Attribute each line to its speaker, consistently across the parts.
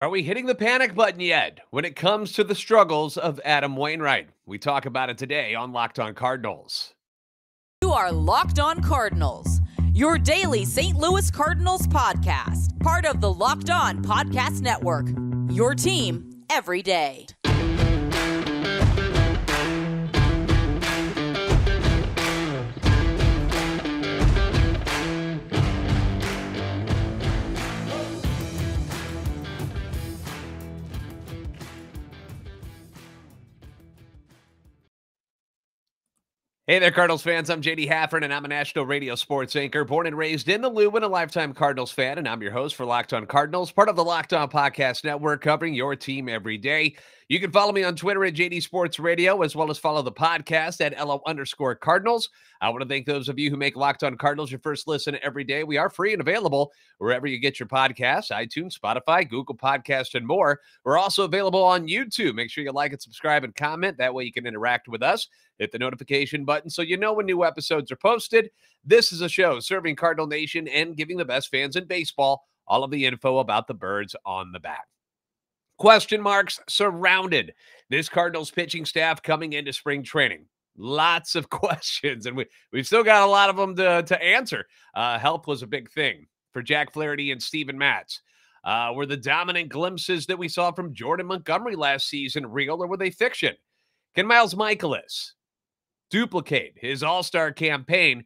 Speaker 1: Are we hitting the panic button yet when it comes to the struggles of Adam Wainwright? We talk about it today on Locked On Cardinals.
Speaker 2: You are Locked On Cardinals, your daily St. Louis Cardinals podcast, part of the Locked On Podcast Network. Your team every day.
Speaker 1: Hey there, Cardinals fans. I'm JD Haffern, and I'm a national radio sports anchor, born and raised in the Lou, and a lifetime Cardinals fan. And I'm your host for Locked On Cardinals, part of the Locked On Podcast Network, covering your team every day. You can follow me on Twitter at JD Sports Radio, as well as follow the podcast at LO underscore Cardinals. I want to thank those of you who make Locked On Cardinals your first listen every day. We are free and available wherever you get your podcasts iTunes, Spotify, Google Podcast, and more. We're also available on YouTube. Make sure you like and subscribe and comment. That way you can interact with us. Hit the notification button so you know when new episodes are posted. This is a show serving Cardinal Nation and giving the best fans in baseball all of the info about the birds on the bat. Question marks surrounded this Cardinals pitching staff coming into spring training. Lots of questions, and we, we've still got a lot of them to, to answer. Uh, health was a big thing for Jack Flaherty and Steven Matz. Uh, were the dominant glimpses that we saw from Jordan Montgomery last season real, or were they fiction? Can Miles Mikolas duplicate his All Star campaign?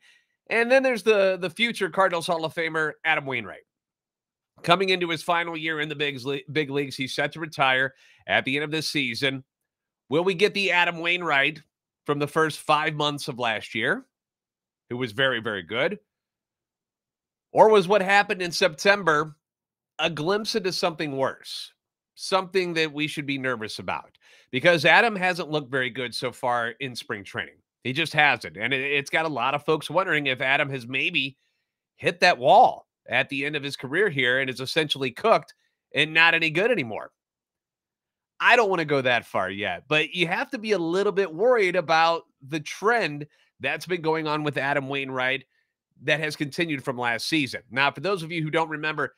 Speaker 1: And then there's the the future Cardinals Hall of Famer Adam Wainwright. Coming into his final year in the big, big leagues, he's set to retire at the end of this season. Will we get the Adam Wainwright from the first five months of last year, who was very, very good? Or was what happened in September a glimpse into something worse, something that we should be nervous about? Because Adam hasn't looked very good so far in spring training. He just hasn't. And it's got a lot of folks wondering if Adam has maybe hit that wall at the end of his career here and is essentially cooked and not any good anymore. I don't want to go that far yet, but you have to be a little bit worried about the trend that's been going on with Adam Wainwright that has continued from last season. Now, for those of you who don't remember,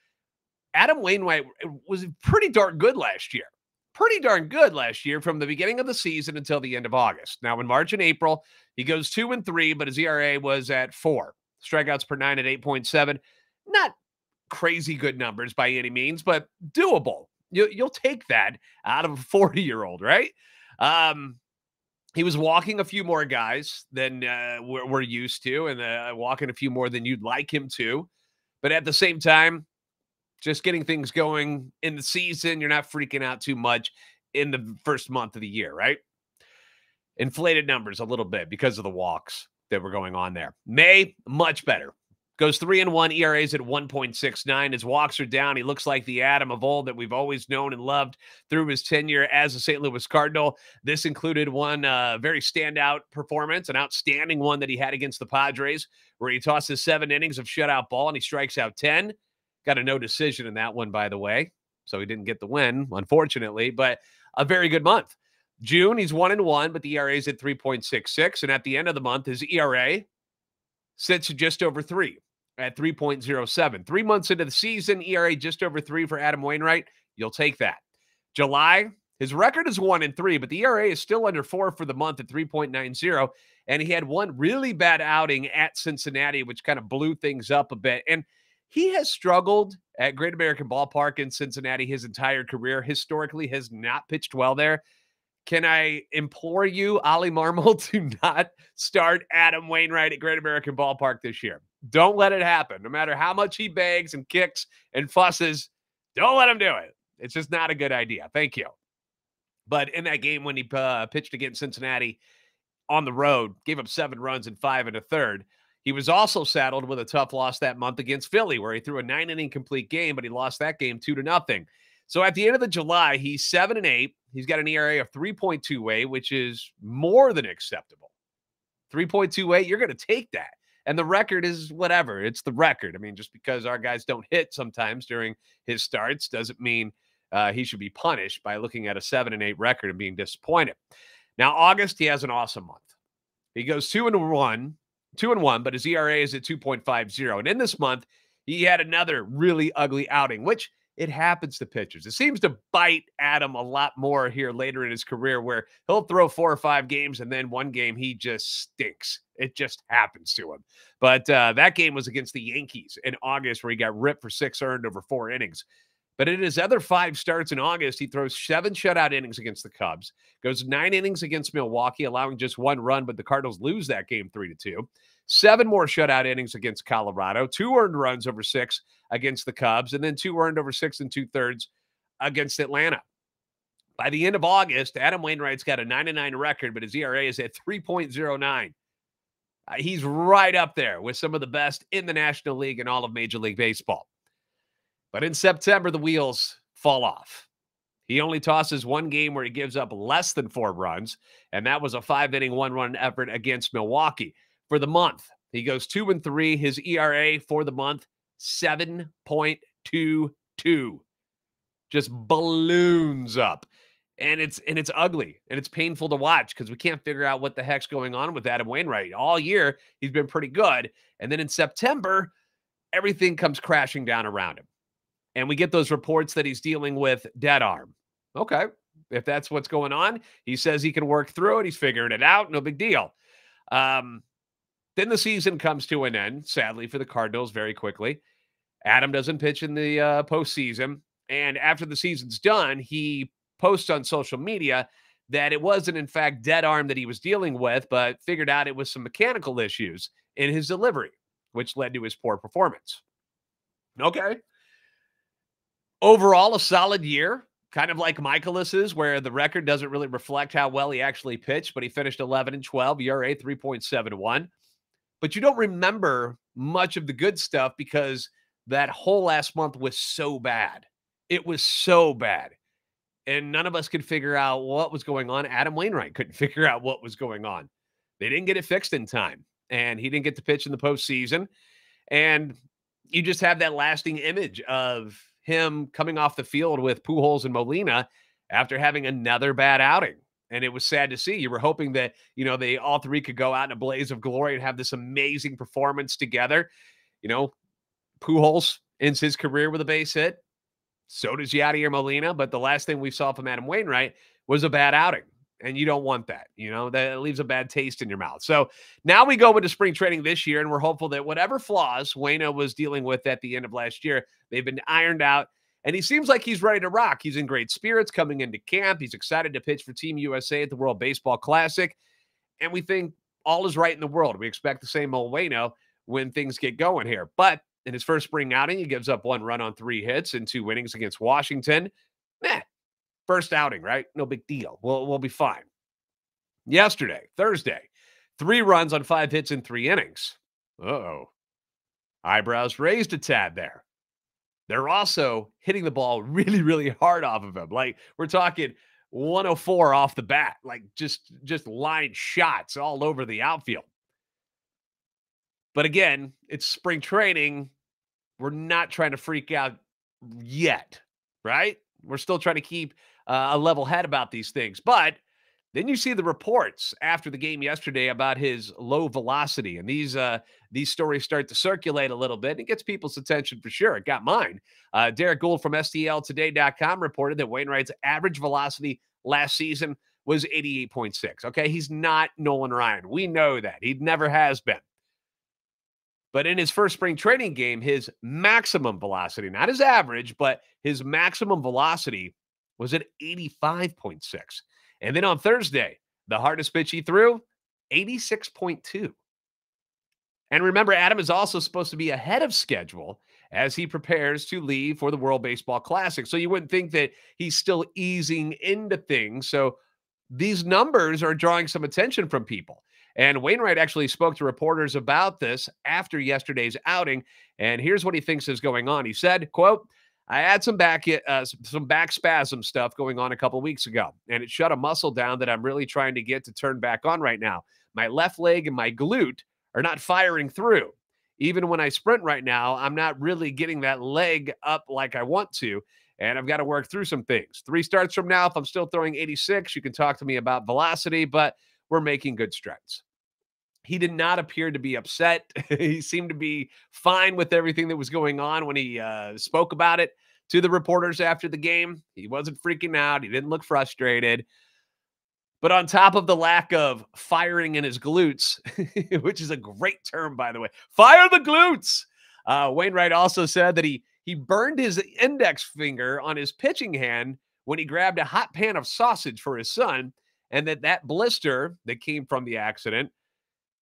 Speaker 1: Adam Wainwright was pretty darn good last year. Pretty darn good last year from the beginning of the season until the end of August. Now, in March and April, he goes two and three, but his ERA was at four. Strikeouts per nine at 8.7 not crazy good numbers by any means, but doable. You, you'll take that out of a 40 year old, right? Um, he was walking a few more guys than uh, we're, we're, used to, and uh, walking a few more than you'd like him to. But at the same time, just getting things going in the season, you're not freaking out too much in the first month of the year, right? Inflated numbers a little bit because of the walks that were going on there. May, much better. Goes three and one, ERAs at 1.69. His walks are down. He looks like the Adam of old that we've always known and loved through his tenure as a St. Louis Cardinal. This included one uh, very standout performance, an outstanding one that he had against the Padres, where he tosses seven innings of shutout ball and he strikes out 10. Got a no decision in that one, by the way. So he didn't get the win, unfortunately, but a very good month. June, he's one and one, but the ERA is at 3.66. And at the end of the month, his ERA sits just over three at 3.07. Three months into the season, ERA just over three for Adam Wainwright. You'll take that. July, his record is one and three, but the ERA is still under four for the month at 3.90. And he had one really bad outing at Cincinnati, which kind of blew things up a bit. And he has struggled at Great American Ballpark in Cincinnati his entire career. Historically, has not pitched well there. Can I implore you, Oli Marmol, to not start Adam Wainwright at Great American Ballpark this year? Don't let it happen. No matter how much he begs and kicks and fusses, don't let him do it. It's just not a good idea. Thank you. But in that game when he uh, pitched against Cincinnati on the road, gave up seven runs and five and a third. He was also saddled with a tough loss that month against Philly, where he threw a nine inning complete game, but he lost that game two to nothing. So at the end of the July, he's seven and eight. He's got an ERA of 3.28, which is more than acceptable. 3.28, you're going to take that. And the record is whatever. It's the record. I mean, just because our guys don't hit sometimes during his starts doesn't mean uh, he should be punished by looking at a seven and eight record and being disappointed. Now, August, he has an awesome month. He goes two and one, two and one, but his ERA is at 2.50. And in this month, he had another really ugly outing, which It happens to pitchers. It seems to bite Adam a lot more here later in his career, where he'll throw four or five games and then one game he just stinks. It just happens to him. But uh, that game was against the Yankees in August, where he got ripped for six earned over four innings. But in his other five starts in August, he throws seven shutout innings against the Cubs, goes nine innings against Milwaukee, allowing just one run, but the Cardinals lose that game three to two. Seven more shutout innings against Colorado, two earned runs over six against the Cubs, and then two earned over six and two thirds against Atlanta. By the end of August, Adam Wainwright's got a 9 9 record, but his ERA is at 3.09. Uh, he's right up there with some of the best in the National League and all of Major League Baseball. But in September, the wheels fall off. He only tosses one game where he gives up less than four runs, and that was a five inning, one run effort against Milwaukee for the month. He goes two and three. His ERA for the month, 7.22. Just balloons up. And it's and it's ugly and it's painful to watch because we can't figure out what the heck's going on with Adam Wainwright. All year, he's been pretty good. And then in September, everything comes crashing down around him. And we get those reports that he's dealing with dead arm. Okay. If that's what's going on, he says he can work through it. He's figuring it out. No big deal. Um, then the season comes to an end, sadly, for the Cardinals very quickly. Adam doesn't pitch in the uh, postseason. And after the season's done, he posts on social media that it wasn't, in fact, dead arm that he was dealing with, but figured out it was some mechanical issues in his delivery, which led to his poor performance. Okay. Overall, a solid year, kind of like Mikolas's, where the record doesn't really reflect how well he actually pitched, but he finished 11 and 12, ERA 3.71 but you don't remember much of the good stuff because that whole last month was so bad. It was so bad. And none of us could figure out what was going on. Adam Wainwright couldn't figure out what was going on. They didn't get it fixed in time, and he didn't get to pitch in the postseason. And you just have that lasting image of him coming off the field with Pujols and Molina after having another bad outing and it was sad to see. You were hoping that you know they all three could go out in a blaze of glory and have this amazing performance together. You know, Pujols ends his career with a base hit. So does Yadier Molina, but the last thing we saw from Adam Wainwright was a bad outing. And you don't want that. You know, that leaves a bad taste in your mouth. So now we go into spring training this year, and we're hopeful that whatever flaws Wayno was dealing with at the end of last year, they've been ironed out and he seems like he's ready to rock. He's in great spirits coming into camp. He's excited to pitch for Team USA at the World Baseball Classic. And we think all is right in the world. We expect the same old Wayno when things get going here. But in his first spring outing, he gives up one run on three hits and two winnings against Washington. First outing, right? No big deal. We'll, we'll be fine. Yesterday, Thursday, three runs on five hits in three innings. Uh oh. Eyebrows raised a tad there they're also hitting the ball really, really hard off of him. Like we're talking 104 off the bat, like just just line shots all over the outfield. But again, it's spring training. We're not trying to freak out yet, right? We're still trying to keep uh, a level head about these things. But then you see the reports after the game yesterday about his low velocity, and these uh, these stories start to circulate a little bit. And it gets people's attention for sure. It got mine. Uh, Derrick Goold from STLtoday.com reported that Wainwright's average velocity last season was 88.6. Okay, he's not Nolan Ryan. We know that he never has been. But in his first spring training game, his maximum velocity, not his average, but his maximum velocity was at 85.6. And then on Thursday, the hardest pitch he threw, 86.2. And remember, Adam is also supposed to be ahead of schedule as he prepares to leave for the World Baseball Classic. So you wouldn't think that he's still easing into things. So these numbers are drawing some attention from people. And Wainwright actually spoke to reporters about this after yesterday's outing. And here's what he thinks is going on. He said, quote, I had some back uh, some back spasm stuff going on a couple weeks ago, and it shut a muscle down that I'm really trying to get to turn back on right now. My left leg and my glute are not firing through. Even when I sprint right now, I'm not really getting that leg up like I want to, and I've got to work through some things. Three starts from now, if I'm still throwing 86, you can talk to me about velocity, but we're making good strides. He did not appear to be upset. he seemed to be fine with everything that was going on when he uh, spoke about it to the reporters after the game. He wasn't freaking out, he didn't look frustrated. But on top of the lack of firing in his glutes, which is a great term, by the way, fire the glutes. Uh, Wainwright also said that he he burned his index finger on his pitching hand when he grabbed a hot pan of sausage for his son, and that that blister that came from the accident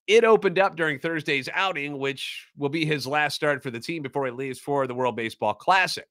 Speaker 1: it opened up during Thursday's outing, which will be his last start for the team before he leaves for the World Baseball Classic.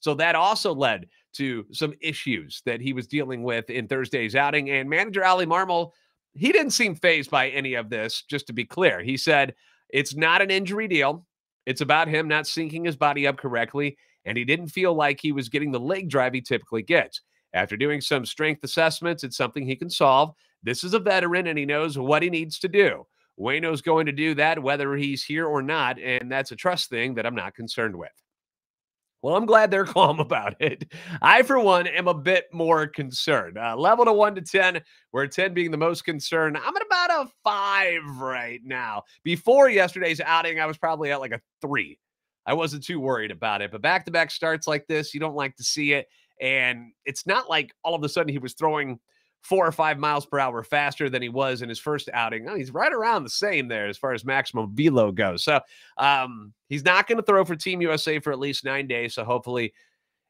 Speaker 1: So that also led to some issues that he was dealing with in Thursday's outing. And manager Oli Marmol, he didn't seem phased by any of this, just to be clear. He said it's not an injury deal. It's about him not syncing his body up correctly. And he didn't feel like he was getting the leg drive he typically gets. After doing some strength assessments, it's something he can solve. This is a veteran and he knows what he needs to do. Wayno's going to do that whether he's here or not. And that's a trust thing that I'm not concerned with. Well, I'm glad they're calm about it. I, for one, am a bit more concerned. Uh, level to one to 10, where 10 being the most concerned, I'm at about a five right now. Before yesterday's outing, I was probably at like a three. I wasn't too worried about it. But back to back starts like this, you don't like to see it. And it's not like all of a sudden he was throwing four or five miles per hour faster than he was in his first outing. Oh, he's right around the same there as far as maximum velo goes. So um, he's not going to throw for Team USA for at least nine days. So hopefully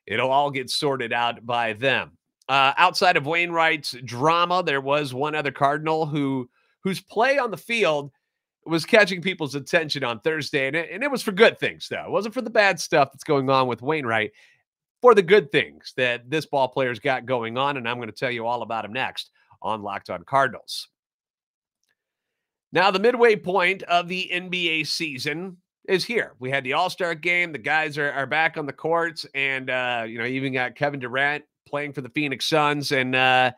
Speaker 1: it'll all get sorted out by them. Uh, outside of Wainwright's drama, there was one other Cardinal who whose play on the field was catching people's attention on Thursday, and it, and it was for good things, though. It wasn't for the bad stuff that's going on with Wainwright for the good things that this ball player's got going on. And I'm going to tell you all about him next on Locked On Cardinals. Now, the midway point of the NBA season is here. We had the All Star game. The guys are, are back on the courts, and uh, you know, even got Kevin Durant playing for the Phoenix Suns. And uh,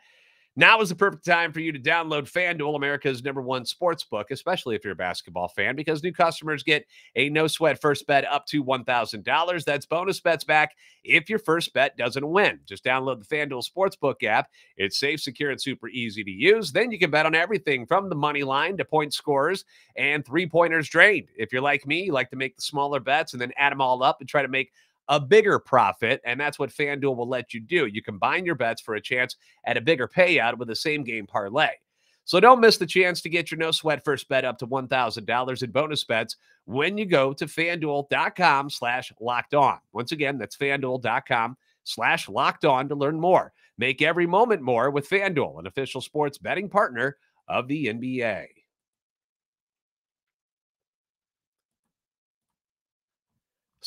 Speaker 1: now is the perfect time for you to download FanDuel, America's number one sports book, especially if you're a basketball fan, because new customers get a no sweat first bet up to $1,000. That's bonus bets back if your first bet doesn't win. Just download the FanDuel Sportsbook app. It's safe, secure, and super easy to use. Then you can bet on everything from the money line to point scores and three pointers drained. If you're like me, you like to make the smaller bets and then add them all up and try to make a bigger profit. And that's what FanDuel will let you do. You combine your bets for a chance at a bigger payout with the same game parlay. So don't miss the chance to get your no sweat first bet up to $1,000 in bonus bets when you go to fanduel.com slash locked on. Once again, that's fanduel.com slash locked on to learn more. Make every moment more with FanDuel, an official sports betting partner of the NBA.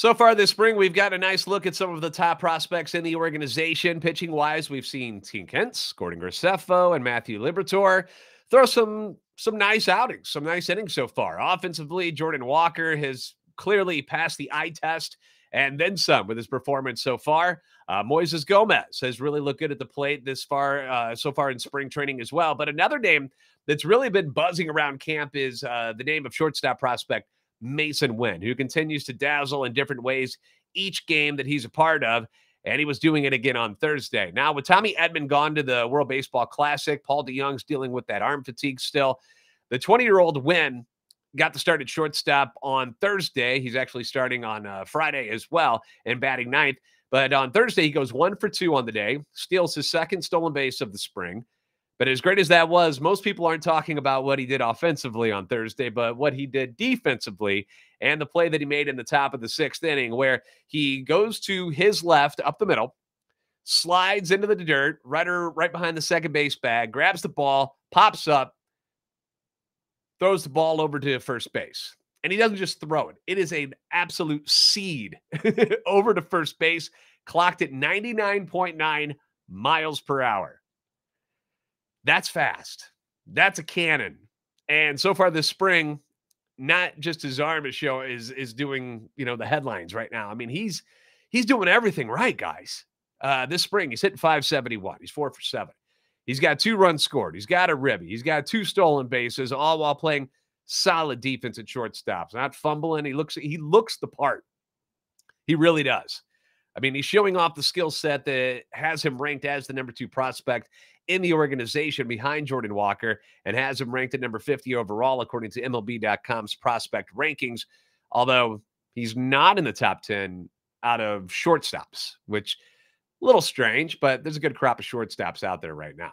Speaker 1: So far this spring, we've got a nice look at some of the top prospects in the organization. Pitching wise, we've seen Tink Hence, Gordon Graceffo, and Matthew Liberatore throw some some nice outings, some nice innings so far. Offensively, Jordan Walker has clearly passed the eye test and then some with his performance so far. Uh, Moises Gomez has really looked good at the plate this far, uh, so far in spring training as well. But another name that's really been buzzing around camp is uh, the name of shortstop prospect Masyn Winn, who continues to dazzle in different ways each game that he's a part of. And he was doing it again on Thursday. Now, with Tommy Edman gone to the World Baseball Classic, Paul DeJong's dealing with that arm fatigue still. The 20 year old Winn got to start at shortstop on Thursday. He's actually starting on uh, Friday as well and batting ninth. But on Thursday, he goes one for two on the day, steals his second stolen base of the spring, but as great as that was, most people aren't talking about what he did offensively on Thursday, but what he did defensively and the play that he made in the top of the sixth inning, where he goes to his left up the middle, slides into the dirt, right, right behind the second base bag, grabs the ball, pops up, throws the ball over to first base. And he doesn't just throw it, it is an absolute seed over to first base, clocked at 99.9 miles per hour. That's fast. That's a cannon. And so far this spring, not just his arm is show is is doing, you know, the headlines right now. I mean, he's he's doing everything right, guys. Uh, this spring, he's hitting 571. He's four for seven. He's got two runs scored. He's got a ribby. He's got two stolen bases, all while playing solid defense at shortstops, not fumbling. He looks he looks the part. He really does. I mean, he's showing off the skill set that has him ranked as the number two prospect in the organization behind Jordan Walker and has him ranked at number 50 overall, according to MLB.com's prospect rankings. Although he's not in the top 10 out of shortstops, which a little strange, but there's a good crop of shortstops out there right now.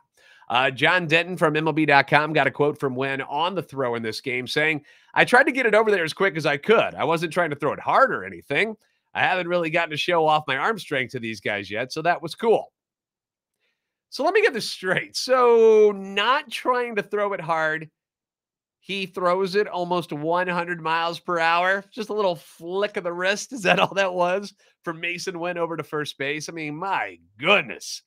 Speaker 1: Uh, John Denton from MLB.com got a quote from Winn on the throw in this game saying, I tried to get it over there as quick as I could. I wasn't trying to throw it hard or anything. I haven't really gotten to show off my arm strength to these guys yet, so that was cool. So let me get this straight. So, not trying to throw it hard, he throws it almost 100 miles per hour. Just a little flick of the wrist. Is that all that was from Masyn Winn over to first base? I mean, my goodness.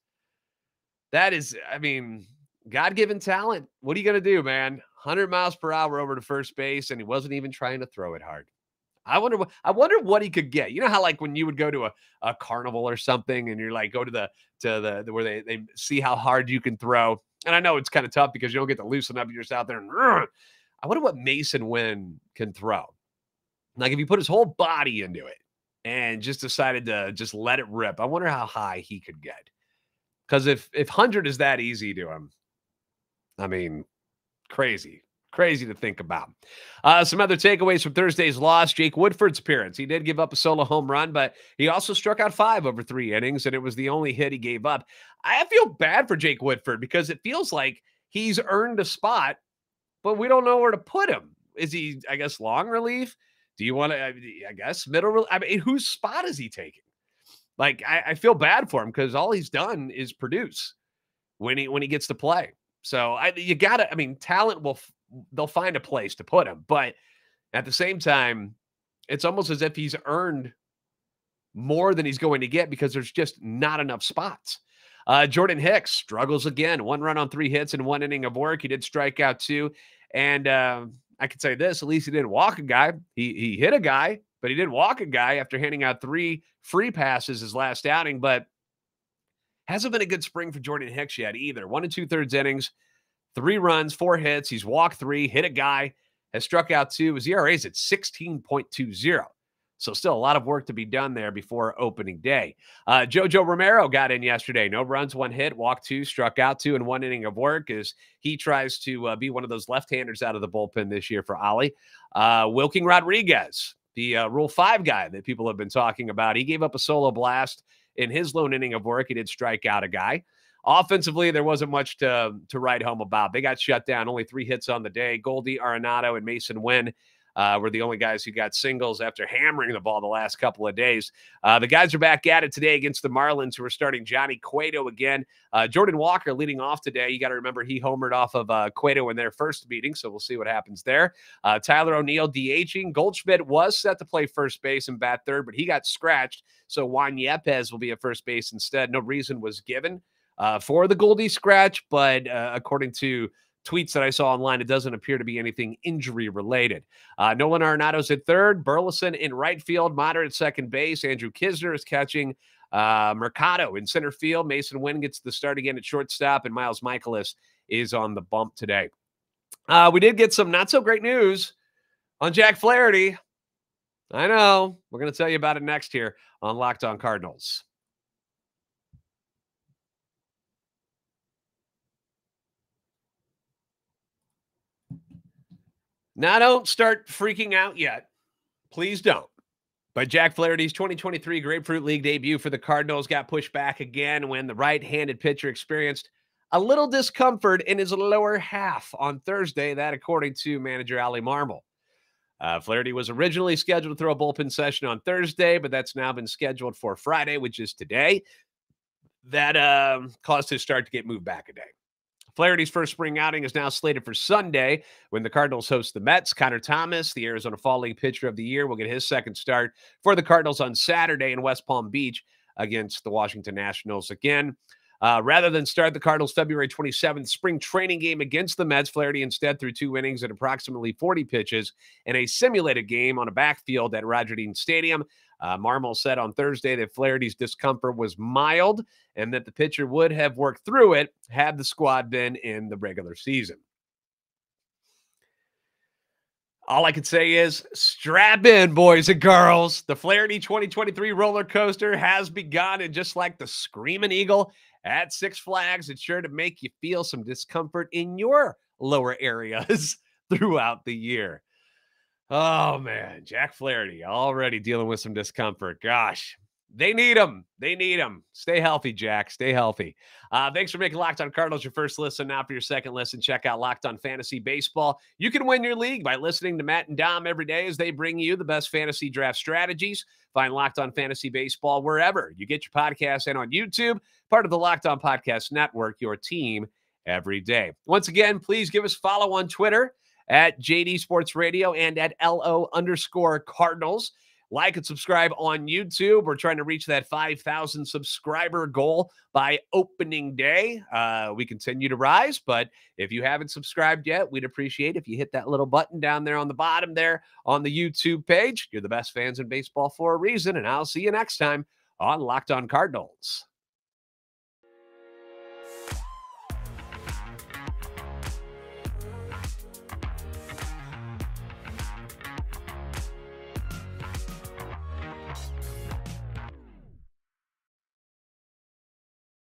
Speaker 1: That is, I mean, God given talent. What are you going to do, man? 100 miles per hour over to first base, and he wasn't even trying to throw it hard. I wonder what I wonder what he could get. You know how like when you would go to a, a carnival or something and you're like go to the to the, the where they, they see how hard you can throw. And I know it's kind of tough because you don't get to loosen up. You're just out there and I wonder what Masyn Winn can throw. Like if he put his whole body into it and just decided to just let it rip, I wonder how high he could get. Because if if hundred is that easy to him, I mean, crazy. Crazy to think about. Uh, some other takeaways from Thursday's loss Jake Woodford's appearance. He did give up a solo home run, but he also struck out five over three innings, and it was the only hit he gave up. I feel bad for Jake Woodford because it feels like he's earned a spot, but we don't know where to put him. Is he, I guess, long relief? Do you want to, I guess, middle? I mean, whose spot is he taking? Like, I, I feel bad for him because all he's done is produce when he when he gets to play. So I, you got to. I mean, talent will they'll find a place to put him. But at the same time, it's almost as if he's earned more than he's going to get because there's just not enough spots. Uh, Jordan Hicks struggles again. One run on three hits in one inning of work. He did strike out two. And uh, I can say this at least he didn't walk a guy. He, he hit a guy, but he did walk a guy after handing out three free passes his last outing. But hasn't been a good spring for Jordan Hicks yet either. One and two thirds innings, three runs, four hits. He's walked three, hit a guy, has struck out two. His ERA is at 16.20. So still a lot of work to be done there before opening day. Uh, Jojo Romero got in yesterday. No runs, one hit, walked two, struck out two in one inning of work as he tries to uh, be one of those left-handers out of the bullpen this year for Oli. Uh, Wilking Rodriguez, the uh, Rule 5 guy that people have been talking about, he gave up a solo blast in his lone inning of work. He did strike out a guy. Offensively, there wasn't much to, to write home about. They got shut down, only three hits on the day. Goldie Arenado and Masyn Winn uh, were the only guys who got singles after hammering the ball the last couple of days. Uh, the guys are back at it today against the Marlins, who are starting Johnny Cueto again. Uh, Jordan Walker leading off today. You got to remember he homered off of uh, Cueto in their first meeting, so we'll see what happens there. Uh, Tyler O'Neill DHing. Goldschmidt was set to play first base and bat third, but he got scratched, so Juan Yepez will be at first base instead. No reason was given uh, for the Goldie scratch, but uh, according to tweets that I saw online, it doesn't appear to be anything injury related. Uh, Nolan Arenado's at third, Burleson in right field, moderate second base. Andrew Knizner is catching. Uh, Mercado in center field. Masyn Winn gets the start again at shortstop, and Miles Mikolas is on the bump today. Uh, we did get some not so great news on Jack Flaherty. I know. We're going to tell you about it next here on Locked On Cardinals. Now, don't start freaking out yet. Please don't. But Jack Flaherty's 2023 Grapefruit League debut for the Cardinals got pushed back again when the right handed pitcher experienced a little discomfort in his lower half on Thursday. That, according to manager Oli Marmol. Uh, Flaherty was originally scheduled to throw a bullpen session on Thursday, but that's now been scheduled for Friday, which is today. That um, caused his start to get moved back a day. Flaherty's first spring outing is now slated for Sunday when the Cardinals host the Mets. Connor Thomas, the Arizona Fall League Pitcher of the Year, will get his second start for the Cardinals on Saturday in West Palm Beach against the Washington Nationals again. Uh, rather than start the Cardinals' February 27th spring training game against the Mets, Flaherty instead threw two innings at approximately 40 pitches in a simulated game on a backfield at Roger Dean Stadium. Uh, Marmol said on Thursday that Flaherty's discomfort was mild and that the pitcher would have worked through it had the squad been in the regular season. All I can say is strap in, boys and girls. The Flaherty 2023 roller coaster has begun. And just like the Screaming Eagle at Six Flags, it's sure to make you feel some discomfort in your lower areas throughout the year. Oh man, Jack Flaherty already dealing with some discomfort. Gosh, They need him. They need him. Stay healthy, Jack. Stay healthy. Uh, thanks for making Locked On Cardinals your first listen. Now, for your second listen, check out Locked On Fantasy Baseball. You can win your league by listening to Matt and Dom every day as they bring you the best fantasy draft strategies. Find Locked On Fantasy Baseball wherever you get your podcasts and on YouTube, part of the Locked On Podcast Network, your team every day. Once again, please give us follow on Twitter at JD Sports Radio and at LO underscore Cardinals. Like and subscribe on YouTube. We're trying to reach that 5,000 subscriber goal by opening day. Uh, we continue to rise, but if you haven't subscribed yet, we'd appreciate if you hit that little button down there on the bottom there on the YouTube page. You're the best fans in baseball for a reason, and I'll see you next time on Locked On Cardinals.